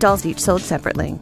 Dolls each sold separately.